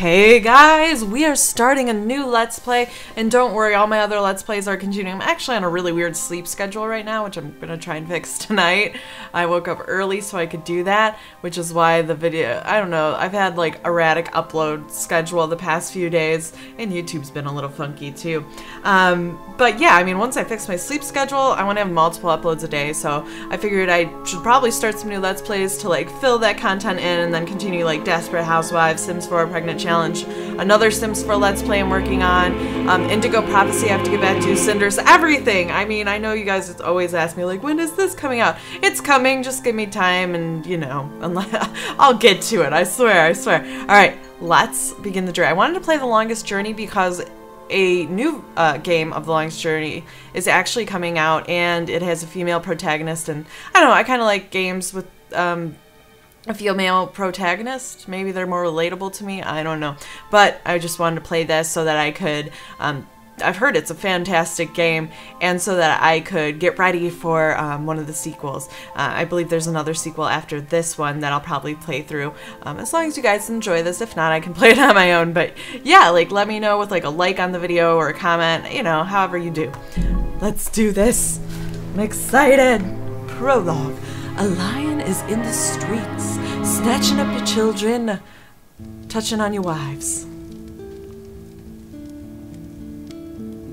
Hey guys, we are starting a new Let's Play, and don't worry, all my other Let's Plays are continuing. I'm actually on a really weird sleep schedule right now, which I'm gonna try and fix tonight. I woke up early so I could do that, which is why the video, I don't know, I've had like erratic upload schedule the past few days, and YouTube's been a little funky too. Um, but yeah, I mean, once I fix my sleep schedule, I want to have multiple uploads a day, so I figured I should probably start some new Let's Plays to like fill that content in and then continue like Desperate Housewives, Sims 4 Pregnant Challenge, another Sims 4 Let's Play I'm working on, um, Indigo Prophecy I have to get back to, Cinders, everything! I mean, I know you guys always ask me, like, when is this coming out? It's coming, just give me time and, you know, I'll get to it, I swear, I swear. Alright, let's begin the journey. I wanted to play The Longest Journey because a new uh, game of The Longest Journey is actually coming out and it has a female protagonist and I don't know, I kind of like games with um, a female protagonist. Maybe they're more relatable to me. I don't know. But I just wanted to play this so that I could. Um, I've heard it's a fantastic game, and so that I could get ready for um, one of the sequels. Uh, I believe there's another sequel after this one that I'll probably play through. Um, as long as you guys enjoy this, if not, I can play it on my own. But yeah, like let me know with like a like on the video or a comment, you know, however you do. Let's do this. I'm excited. Prologue. A lion is in the streets, snatching up your children, touching on your wives.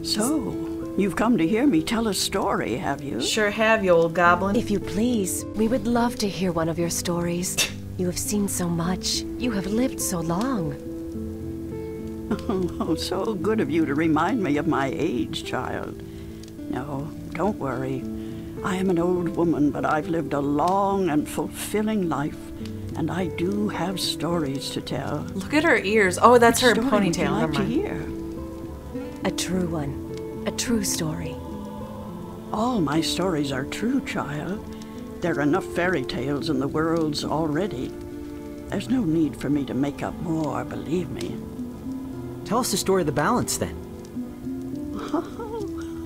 So, you've come to hear me tell a story, have you? Sure have, you old goblin. If you please, we would love to hear one of your stories. You have seen so much. You have lived so long. Oh, so good of you to remind me of my age, child. No, don't worry. I am an old woman, but I've lived a long and fulfilling life, and I do have stories to tell. Look at her ears. Oh, that's Which her story would you ponytail. like Never to mind. hear? A true one. A true story. All my stories are true, child. There are enough fairy tales in the worlds already. There's no need for me to make up more, believe me. Tell us the story of the balance then.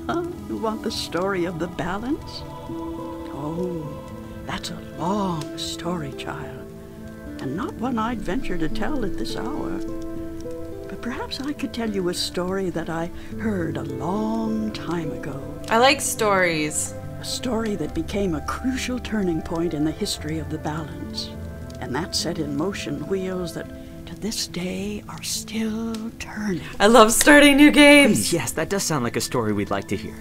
You want the story of the balance? Oh, that's a long story, child, and not one I'd venture to tell at this hour. But perhaps I could tell you a story that I heard a long time ago. I like stories. A story that became a crucial turning point in the history of the balance. And that set in motion wheels that to this day are still turning. I love starting new games. Yes, that does sound like a story we'd like to hear.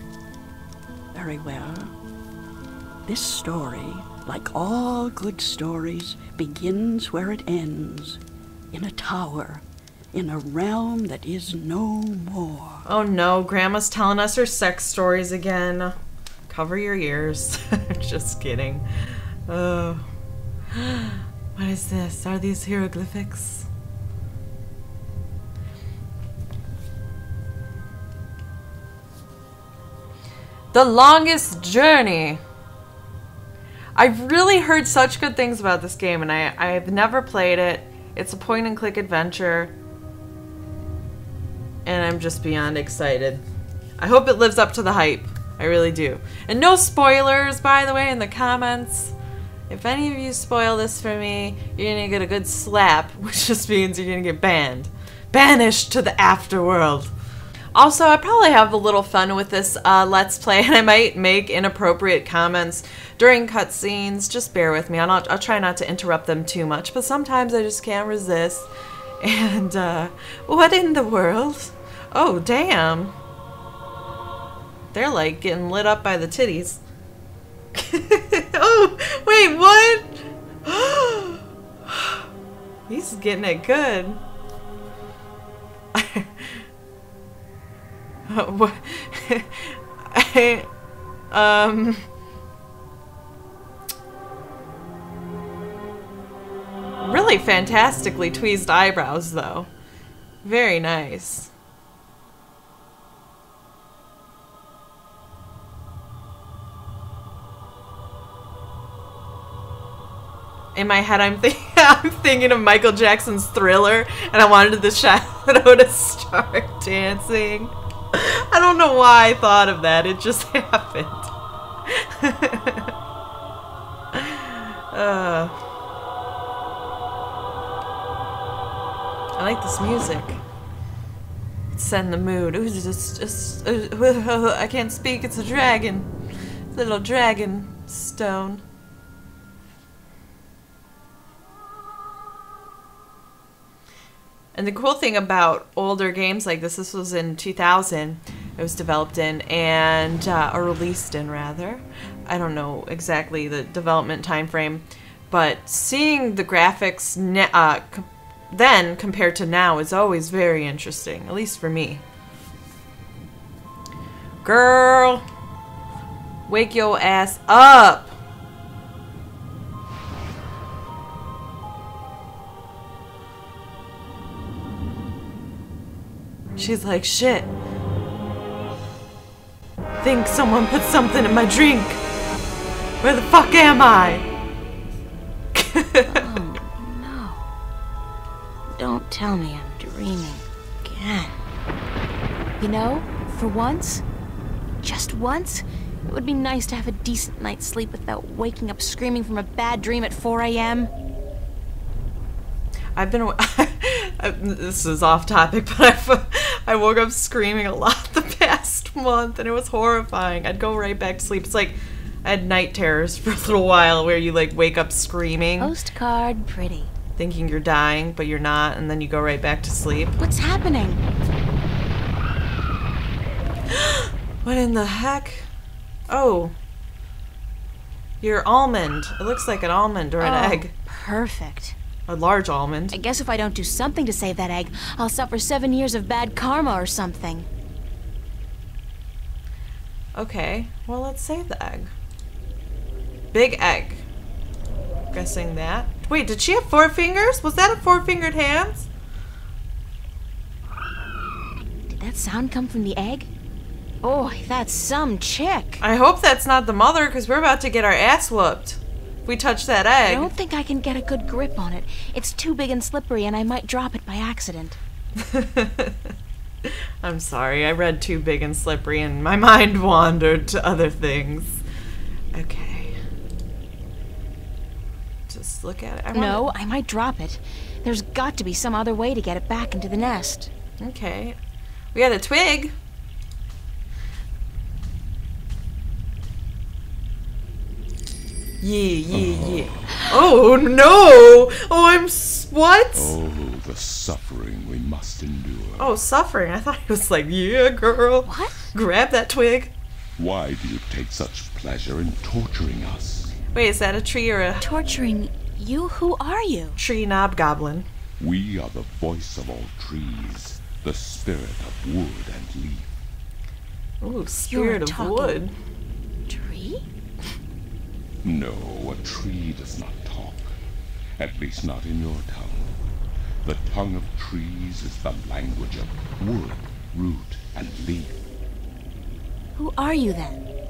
Well. This story, like all good stories, begins where it ends in a tower, in a realm that is no more. Oh no, Grandma's telling us her sex stories again. Cover your ears. Just kidding. Oh. What is this? Are these hieroglyphics? The longest journey. I've really heard such good things about this game and I, I've never played it. It's a point and click adventure. And I'm just beyond excited. I hope it lives up to the hype. I really do. And no spoilers, by the way, in the comments. If any of you spoil this for me, you're gonna get a good slap, which just means you're gonna get banned. Banished to the afterworld. Also, I probably have a little fun with this uh, Let's Play, and I might make inappropriate comments during cutscenes. Just bear with me. I'll, not, I'll try not to interrupt them too much, but sometimes I just can't resist. And, uh, what in the world? Oh, damn. They're like getting lit up by the titties. oh, wait, what? He's getting it good. I, um. Really fantastically tweezed eyebrows, though. Very nice. In my head, I'm, I'm thinking of Michael Jackson's Thriller, and I wanted the shadow to start dancing. I don't know why I thought of that. It just happened. uh. I like this music. It's setting the mood. Ooh, just, just uh, I can't speak. It's a dragon. Little dragon stone. And the cool thing about older games like this, this was in 2000, it was developed in, and, uh, or released in rather. I don't know exactly the development time frame, but seeing the graphics uh, then compared to now is always very interesting, at least for me. Girl, wake your ass up. She's like, shit. Think someone put something in my drink. Where the fuck am I? Oh, no. Don't tell me I'm dreaming again. You know, for once, just once, it would be nice to have a decent night's sleep without waking up screaming from a bad dream at 4 a.m. I've been. this is off topic, but I've, I woke up screaming a lot the past month, and it was horrifying. I'd go right back to sleep. It's like I had night terrors for a little while, where you like wake up screaming, Postcard pretty. thinking you're dying, but you're not, and then you go right back to sleep. What's happening? What in the heck? Oh, your almond. It looks like an almond or an Oh, egg, Perfect. A large almond. I guess if I don't do something to save that egg, I'll suffer seven years of bad karma or something. Okay, well, let's save the egg. Big egg. Guessing that. Wait, did she have four fingers? Was that a four fingered hands? Did that sound come from the egg? Oh, that's some chick. I hope that's not the mother, because we're about to get our ass whooped. If we touch that egg. I don't think I can get a good grip on it. It's too big and slippery, and I might drop it by accident. I'm sorry, I read too big and slippery, and my mind wandered to other things. Okay. Just look at it. I No, I might drop it. There's got to be some other way to get it back into the nest. Okay. We got a twig. Yeah, yeah, oh. yeah. Oh no! Oh, I'm s- what? Oh, the suffering we must endure. Oh, suffering. I thought he was like, yeah, girl. What? Grab that twig. Why do you take such pleasure in torturing us? Wait, is that a tree or a Torturing you? Who are you? tree knob goblin? We are the voice of all trees, the spirit of wood and leaf. Ooh, spirit of talking- wood. Tree? No, a tree does not talk. At least not in your tongue. The tongue of trees is the language of wood, root, and leaf. Who are you then?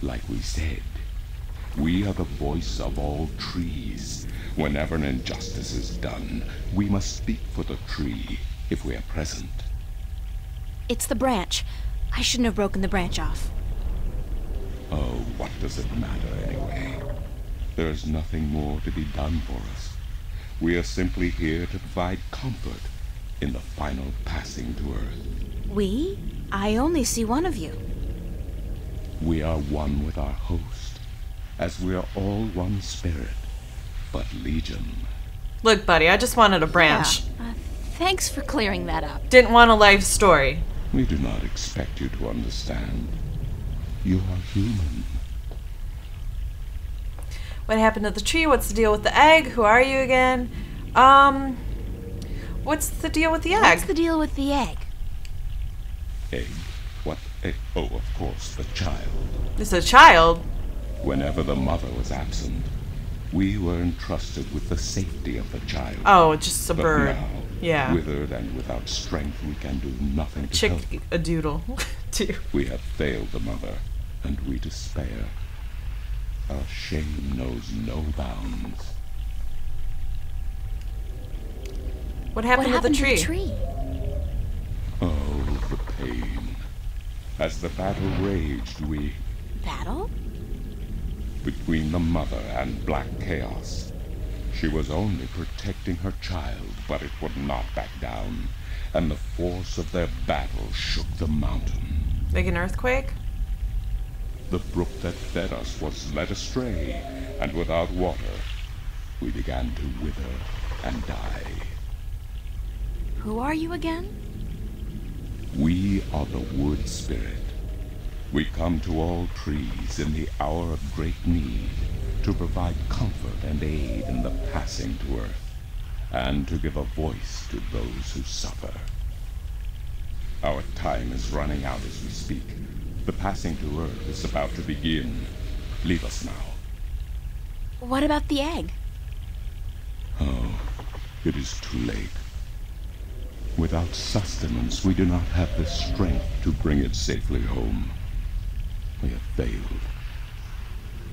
Like we said, we are the voice of all trees. Whenever an injustice is done, we must speak for the tree if we are present. It's the branch. I shouldn't have broken the branch off. Oh, what does it matter anyway? There is nothing more to be done for us. We are simply here to provide comfort in the final passing to Earth. We? I only see one of you. We are one with our host, as we are all one spirit, but legion. Look, buddy, I just wanted a branch. Uh, thanks for clearing that up. Didn't want a life story. We do not expect you to understand. You are human. What happened to the tree? What's the deal with the egg? Who are you again? Um, what's the deal with the egg? What's the deal with the egg? Egg? What egg? Oh, of course, the child. It's a child. Whenever the mother was absent, we were entrusted with the safety of the child. Oh, it's just a but bird. now, Yeah. withered and without strength, we can do nothing to Chick help. a doodle. too. We have failed the mother, and we despair. Our shame knows no bounds. What What happened, happened to the tree? to the tree? Oh, the pain. As the battle raged, we, Battle? between the mother and Black Chaos, She was only protecting her child, but it would not back down, and the force of their battle shook the mountain. Like an earthquake? The brook that fed us was led astray, and without water, we began to wither and die. Who are you again? We are the wood spirit. We come to all trees in the hour of great need to provide comfort and aid in the passing to earth, and to give a voice to those who suffer. Our time is running out as we speak. The passing to earth is about to begin. Leave us now. What about the egg? Oh, it is too late. Without sustenance, we do not have the strength to bring it safely home. We have failed.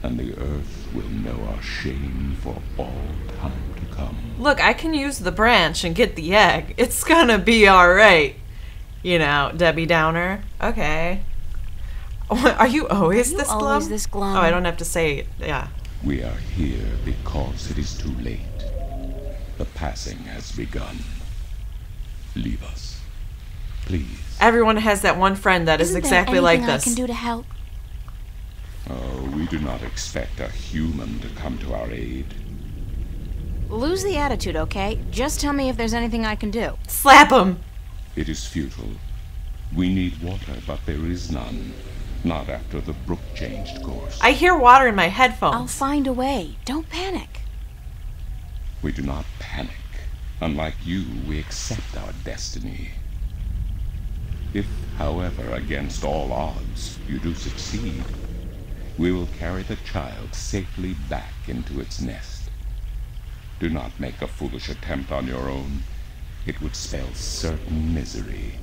And the earth will know our shame for all time to come. Look, I can use the branch and get the egg. It's gonna be alright. You know, Debbie Downer. Okay. Are you always Are you this glum? always this glum? Oh, I don't have to say it. Yeah. We are here because it is too late. The passing has begun. Leave us. Please. Everyone has that one friend that is Isn't exactly there like anything this. I can do to help? Oh, we do not expect a human to come to our aid. Lose the attitude, okay? Just tell me if there's anything I can do. Slap him. It is futile. We need water, but there is none. Not after the brook changed course. I hear water in my headphones. I'll find a way. Don't panic. We do not panic. Unlike you, we accept our destiny. If, however, against all odds, you do succeed, we will carry the child safely back into its nest. Do not make a foolish attempt on your own. It would spell certain misery.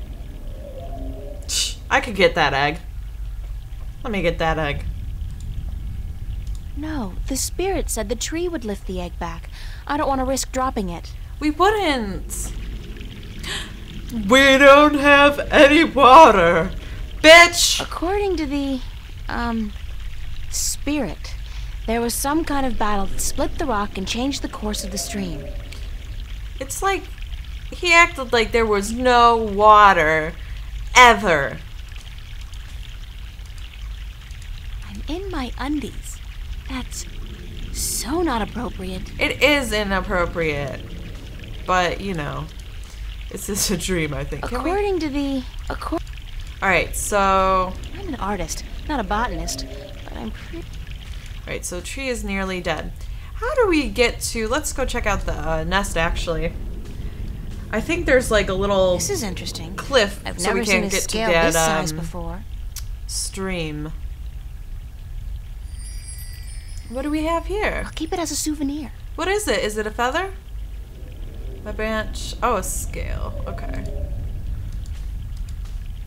I could get that egg. Let me get that egg. No, the spirit said the tree would lift the egg back. I don't want to risk dropping it. We wouldn't. We don't have any water. Bitch! According to the, um, spirit, there was some kind of battle that split the rock and changed the course of the stream. It's like he acted like there was no water ever. I'm in my undies. That's so not appropriate. It is inappropriate. But, you know, it's just a dream, I think. According to the, accor- Alright, so. I'm an artist, not a botanist, but I'm pretty. Alright, so tree is nearly dead. How do we get to. Let's go check out the uh, nest, actually. I think there's like a little This is interesting. cliff I've so never we seen a get to scale that this size um, before. stream. What do we have here? I'll keep it as a souvenir. What is it? Is it a feather? A branch? Oh, a scale. Okay.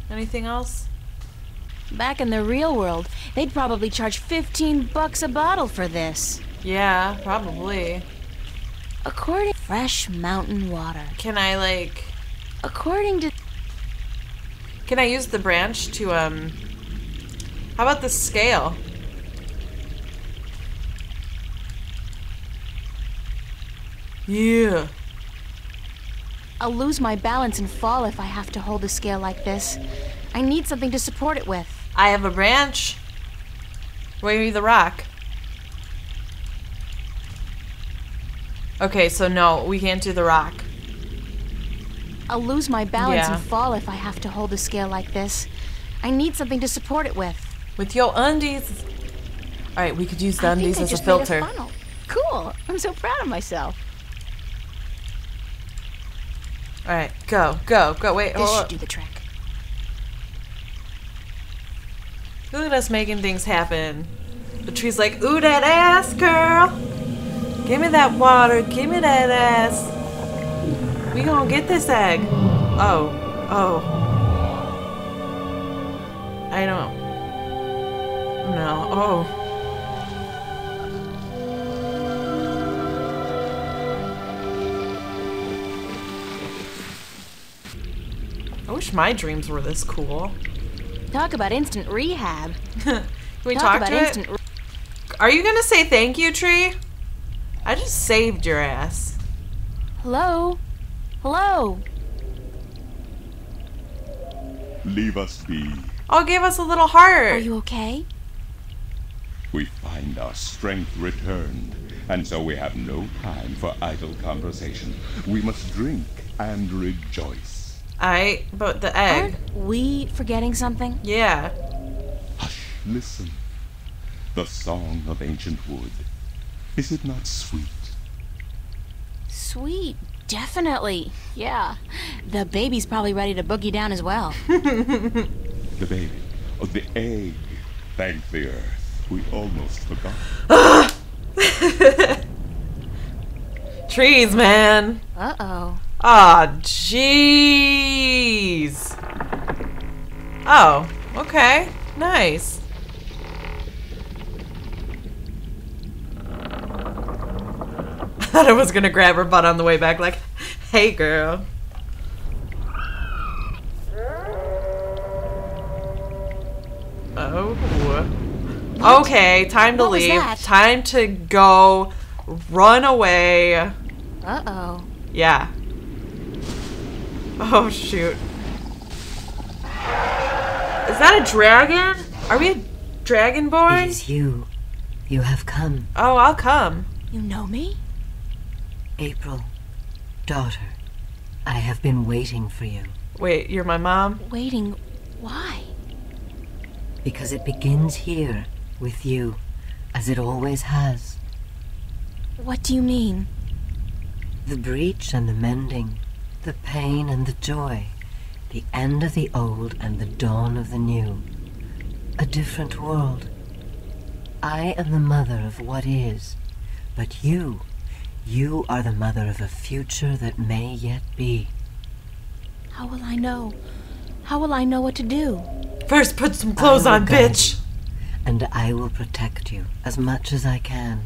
Anything else? Back in the real world, they'd probably charge 15 bucks a bottle for this. Yeah, probably. According fresh mountain water. Can I like According to can I use the branch to um How about the scale? Yeah. I'll lose my balance and fall if I have to hold a scale like this. I need something to support it with. I have a branch. Where me the rock. Okay, so no, we can't do the rock. I'll lose my balance Yeah. and fall if I have to hold a scale like this. I need something to support it with. With your undies. Alright, we could use the I undies I as a filter. funnel. Cool. I'm so proud of myself. Alright, go, go, go. Wait, This hold should up. do the trick. Look at us making things happen. The tree's like, ooh, that ass, girl. Give me that water. Give me that ass. We gonna get this egg. Oh, oh. I don't. No. Oh. I wish my dreams were this cool. Talk about instant rehab. Can we Talk talk about to it? instant. Re- Are you gonna say thank you, tree? I just saved your ass. Hello? Hello? Leave us be. Oh, it gave us a little heart. Are you okay? We find our strength returned, and so we have no time for idle conversation. We must drink and rejoice. I, but the egg. Aren't we forgetting something? Yeah. Hush, listen. The song of ancient wood. Is it not sweet? Sweet. Definitely. Yeah. The baby's probably ready to boogie down as well. The baby. Oh, the egg. Thank the earth. We almost forgot. Trees, man. Uh-oh. Aw, jeez. Oh, okay. Nice. Thought I was gonna grab her butt on the way back, like, hey, girl. Oh. Okay, time to What was leave. that? Time to go run away. Uh-oh. Yeah. Oh, shoot. Is that a dragon? Are we a dragon boy? It is you. You have come, Oh, I'll come. You know me? April. Daughter, I have been waiting for you Wait, you're my mom? Waiting. Why? because it begins here with you, as it always has. What do you mean? The breach and the mending, the pain and the joy, the end of the old and the dawn of the new. A different world. I am the mother of what is, but you, you are the mother of a future that may yet be. How will I know? How will I know what to do? First, put some clothes on, bitch. and I will protect you as much as I can.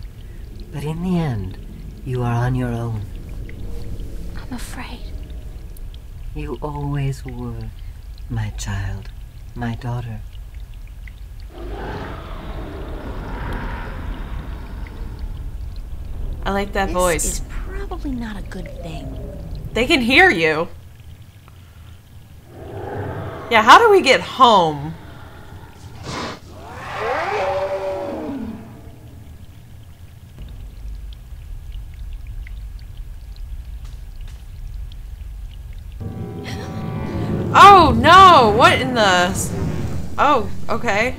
But in the end, you are on your own. I'm afraid. You always were, my child, my daughter. I like that This voice. is probably not a good thing. They can hear you. Yeah, how do we get home? Oh no! What in the? Oh, okay.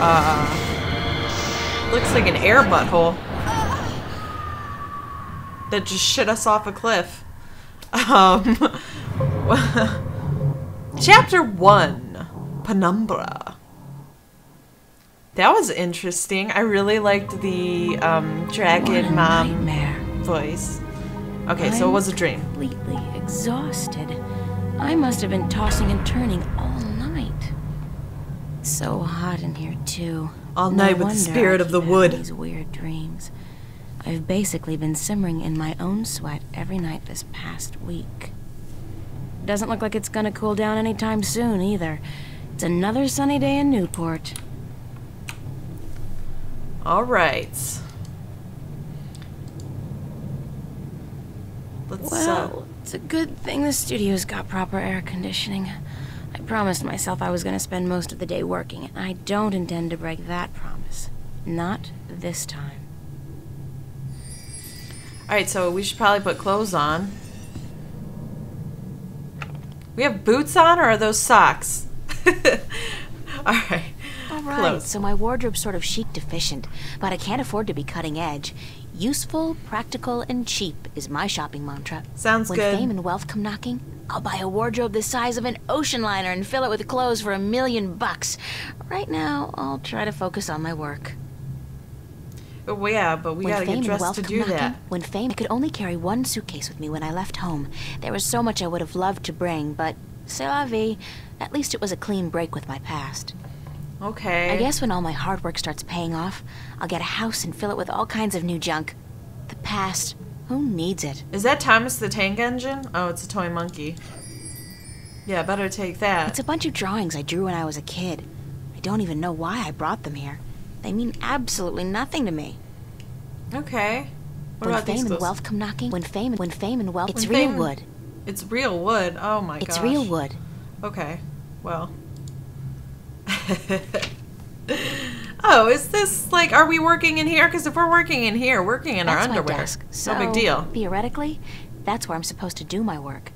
Uh, looks like an air butthole that just shit us off a cliff. Um, chapter one, Penumbra. That was interesting. I really liked the um, dragon mom nightmare. voice. Okay, so it was a dream. Completely exhausted. I must have been tossing and turning. So hot in here too. All No night with the spirit of the wood. These weird dreams. I've basically been simmering in my own sweat every night this past week. Doesn't look like it's gonna cool down anytime soon either. It's another sunny day in Newport. All right. Let's. Uh, well, it's a good thing the studio's got proper air conditioning. I promised myself I was going to spend most of the day working, and I don't intend to break that promise. Not this time. all right, so we should probably put clothes on. We have boots on, or are those socks? all right. All right, Clothes. so my wardrobe's sort of chic deficient, but I can't afford to be cutting edge. Useful, practical, and cheap is my shopping mantra. Sounds when good. fame and wealth come knocking, I'll buy a wardrobe the size of an ocean liner and fill it with clothes for a million bucks. Right now, I'll try to focus on my work. Oh, yeah, but we when gotta get dressed to do knocking, that. when fame, I could only carry one suitcase with me when I left home. There was so much I would have loved to bring, but c'est la vie. At least it was a clean break with my past. Okay. I guess when all my hard work starts paying off, I'll get a house and fill it with all kinds of new junk. The past, who needs it? Is that Thomas the Tank Engine? Oh, it's a toy monkey. Yeah, better take that. It's a bunch of drawings I drew when I was a kid. I don't even know why I brought them here. They mean absolutely nothing to me. Okay. What when about fame and wealth come knocking, when fame and when fame and wealth, it's When real fame- wood. It's real wood. Oh my god. It's gosh. real wood. Okay. Well. oh, is this like are we working in here? Because if we're working in here, working in our That's my underwear. desk. So, no big deal. Theoretically, that's where I'm supposed to do my work.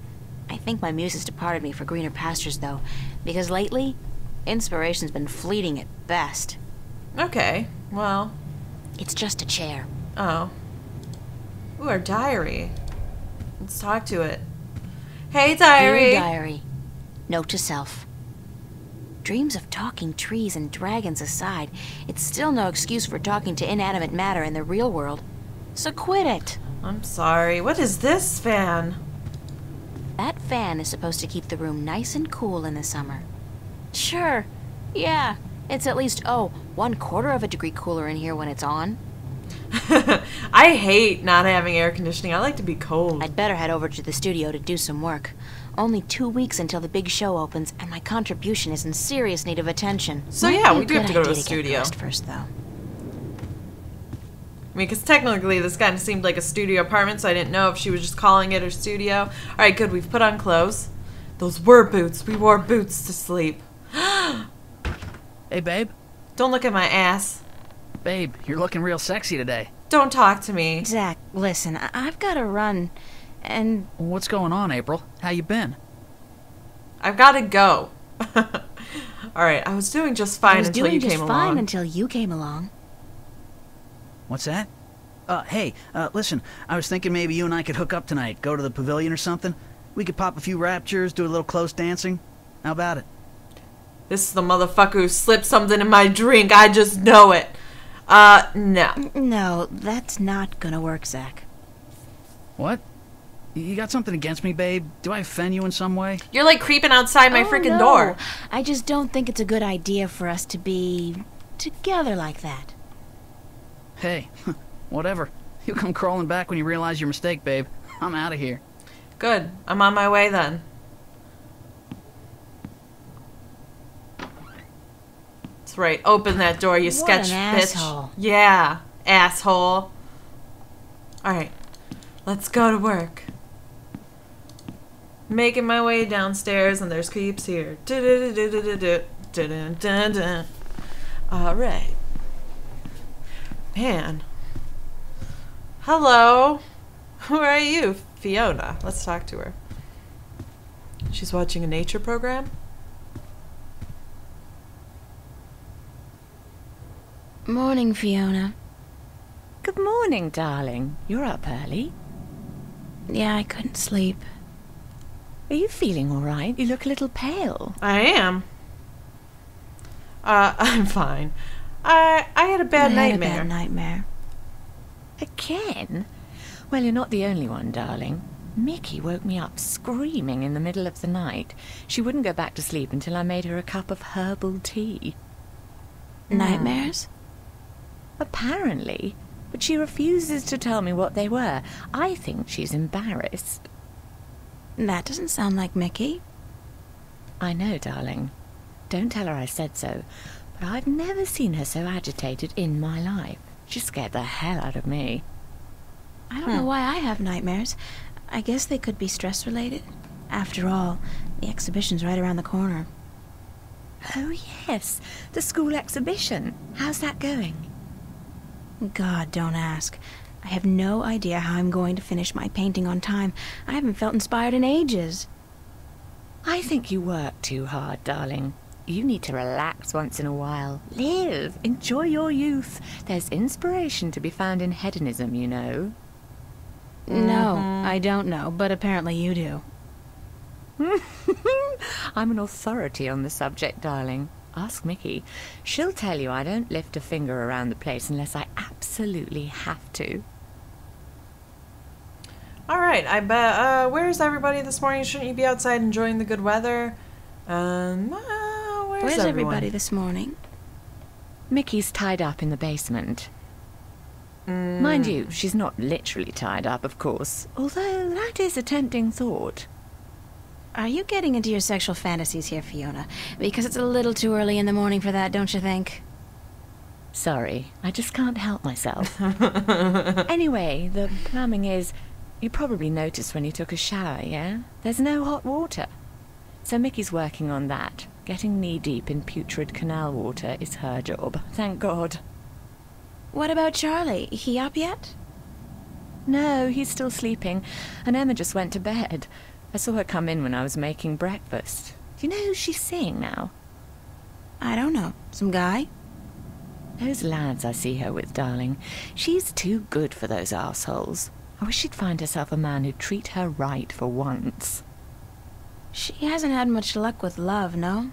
I think my muse has departed me for greener pastures, though, because lately, inspiration's been fleeting at best. Okay. Well. It's just a chair. Oh. Ooh, our diary. Let's talk to it. Hey, diary. Dear diary. Note to self. Dreams of talking trees and dragons aside, it's still no excuse for talking to inanimate matter in the real world. So quit it. I'm sorry. What is this fan? That fan is supposed to keep the room nice and cool in the summer. Sure. Yeah. It's at least, oh, one quarter of a degree cooler in here when it's on. I hate not having air conditioning. I like to be cold. I'd better head over to the studio to do some work. Only two weeks until the big show opens, and my contribution is in serious need of attention. So Might yeah, we do have to go to the studio. Get dressed first, though. I mean, because technically this kind of seemed like a studio apartment, so I didn't know if she was just calling it her studio. All right, good. We've put on clothes. Those were boots. We wore boots to sleep. Hey, babe. Don't look at my ass. Babe, you're looking real sexy today. Don't talk to me. Zack, listen, I- I've got to run, and What's going on, April? How you been? I've got to go. All right, I was doing just fine I was until doing you just came fine along. until you came along. What's that? Uh, hey, uh, listen, I was thinking maybe you and I could hook up tonight, go to the pavilion or something. We could pop a few raptures, do a little close dancing. How about it? This is the motherfucker who slipped something in my drink. I just know it. Uh, no. No, that's not gonna work, Zack. What? Y- You got something against me, babe? Do I offend you in some way? You're like creeping outside my Oh, freaking no. door. I just don't think it's a good idea for us to be together like that. Hey, whatever. You come crawling back when you realize your mistake, babe. I'm out of here. Good. I'm on my way then. That's right. Open that door, you What sketch an bitch. asshole. Yeah, asshole. All right, let's go to work. Making my way downstairs, and there's creeps here. All right. Man. Hello. Who are you? Fiona. Let's talk to her. She's watching a nature program? Morning, Fiona. Good morning, darling. You're up early. Yeah, I couldn't sleep. Are you feeling all right? You look a little pale. I am. Uh, I'm fine. I I had a bad I had a nightmare. bad nightmare. Again? Well, you're not the only one, darling. Mickey woke me up screaming in the middle of the night. She wouldn't go back to sleep until I made her a cup of herbal tea. Nightmares? Apparently. But she refuses to tell me what they were. I think she's embarrassed. That doesn't sound like Mickey. I know, darling. Don't tell her I said so. But I've never seen her so agitated in my life. She scared the hell out of me. I don't know hmm. why I have nightmares. I guess they could be stress related. After all, the exhibition's right around the corner. Oh, yes, the school exhibition. How's that going? God, don't ask. I have no idea how I'm going to finish my painting on time. I haven't felt inspired in ages. I think you work too hard, darling. You need to relax once in a while. Live. Enjoy your youth. There's inspiration to be found in hedonism, you know. No, mm-hmm. I don't know, but apparently you do. I'm an authority on the subject, darling. Ask Mickey. She'll tell you I don't lift a finger around the place unless I absolutely have to. All right, I bet. Uh, where's everybody this morning? Shouldn't you be outside enjoying the good weather? Um, uh, where's, Where's everybody this morning? Mickey's tied up in the basement. Mind you, she's not literally tied up, of course, although that is a tempting thought. Are you getting into your sexual fantasies here, Fiona? Because it's a little too early in the morning for that, don't you think? Sorry, I just can't help myself. anyway, the plumbing is. You probably noticed when you took a shower, yeah? There's no hot water. So Mickey's working on that. Getting knee deep in putrid canal water is her job, thank God. What about Charlie? He up yet? No, he's still sleeping, and Emma just went to bed. I saw her come in when I was making breakfast. Do you know who she's seeing now? I don't know. Some guy? Those lads I see her with, darling. She's too good for those assholes. I wish she'd find herself a man who'd treat her right for once. She hasn't had much luck with love, no?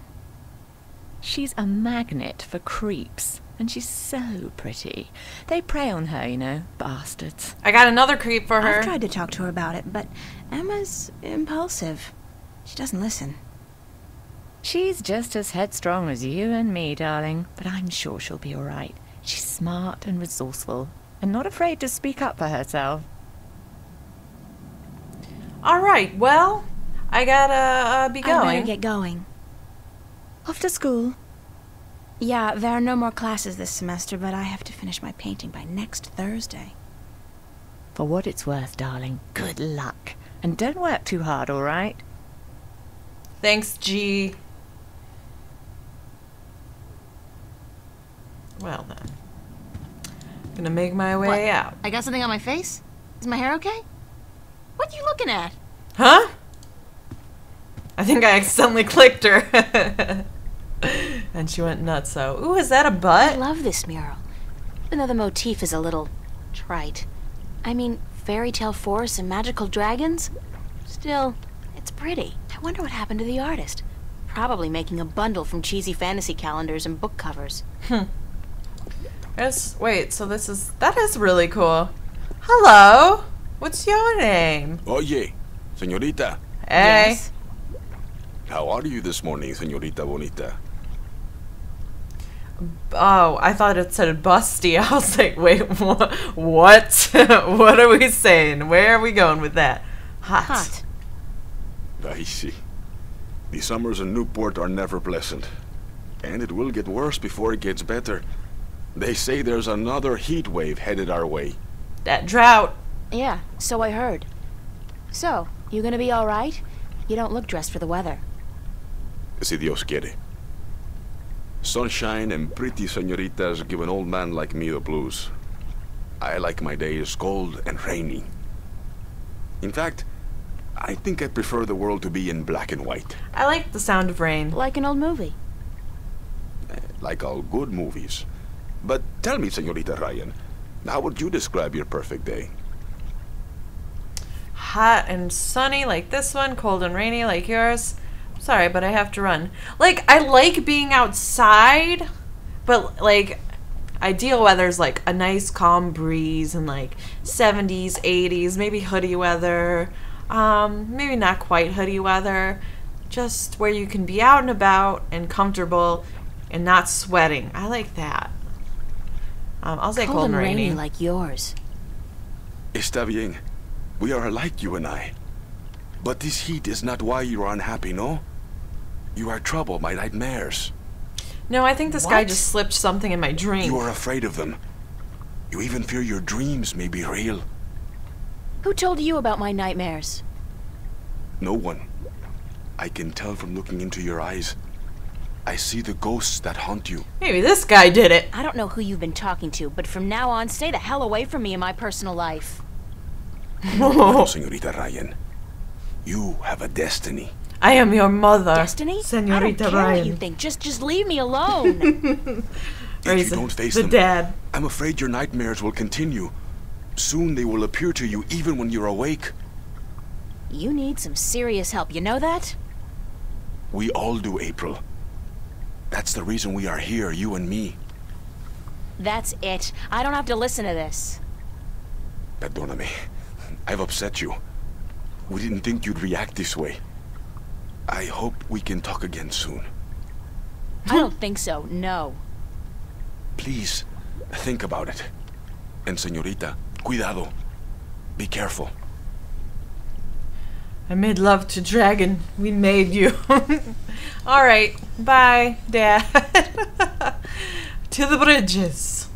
She's a magnet for creeps, and she's so pretty. They prey on her, you know, bastards. I got another creep for her. I've tried to talk to her about it, but Emma's impulsive. She doesn't listen. She's just as headstrong as you and me, darling, but I'm sure she'll be all right. She's smart and resourceful, and not afraid to speak up for herself. All right, well, I gotta uh, be going. I better going. get going. Off to school. Yeah, there are no more classes this semester, but I have to finish my painting by next Thursday. For what it's worth, darling, good luck. And don't work too hard, all right? Thanks, G. Well then. Gonna make my way What? out. I got something on my face? Is my hair okay? What are you looking at? Huh? I think I accidentally clicked her. and she went nuts, so. Ooh, is that a butt? I love this mural. Even though the motif is a little trite. I mean, fairy tale forests and magical dragons? Still, it's pretty. I wonder what happened to the artist. Probably making a bundle from cheesy fantasy calendars and book covers. Hmm. Yes, wait, so this is. That is really cool. Hello? What's your name? Oye, señorita, Hey. how are you this morning, señorita bonita? Oh, I thought it said busty. I was like, wait, wha- what? what are we saying? Where are we going with that? Hot. Hot. I see. The summers in Newport are never pleasant. And it will get worse before it gets better. They say there's another heat wave headed our way. That drought. Yeah, so I heard. So, you gonna be alright? You don't look dressed for the weather. Si Dios quiere. Sunshine and pretty señoritas give an old man like me the blues. I like my days cold and rainy. In fact, I think I prefer the world to be in black and white, I like the sound of rain. Like an old movie. Eh, like all good movies. But tell me, señorita Ryan, how would you describe your perfect day? Hot and sunny like this one, cold and rainy like yours. Sorry, but I have to run. Like, I like being outside, but like, ideal weather's like a nice calm breeze and like 70s, 80s, maybe hoodie weather. Um, maybe not quite hoodie weather. Just where you can be out and about and comfortable and not sweating. I like that. Um, I'll say cold, Cold and and rainy. rainy like yours. Está bien. We are alike, you and I. But this heat is not why you are unhappy, no? You are troubled by nightmares. No, I think this guy just slipped something in my drink. You are afraid of them. You even fear your dreams may be real. Who told you about my nightmares? No one. I can tell from looking into your eyes. I see the ghosts that haunt you. Maybe this guy did it. I don't know who you've been talking to, but from now on, stay the hell away from me in my personal life. No, Senorita Ryan. You have a destiny. I am your mother. Destiny? Senorita I Senorita don't care what you think. Just, just leave me alone. Or If you don't face the them, dad. I'm afraid your nightmares will continue. Soon they will appear to you even when you're awake. you need some serious help. You know that? We all do, April. That's the reason we are here, you and me. That's it. I don't have to listen to this. Perdóname. I've upset you. We didn't think you'd react this way. I hope we can talk again soon. I don't think so. No. Please, think about it. And señorita, cuidado. Be careful. I made love to dragon. We made you. All right. Bye, Dad. to the bridges.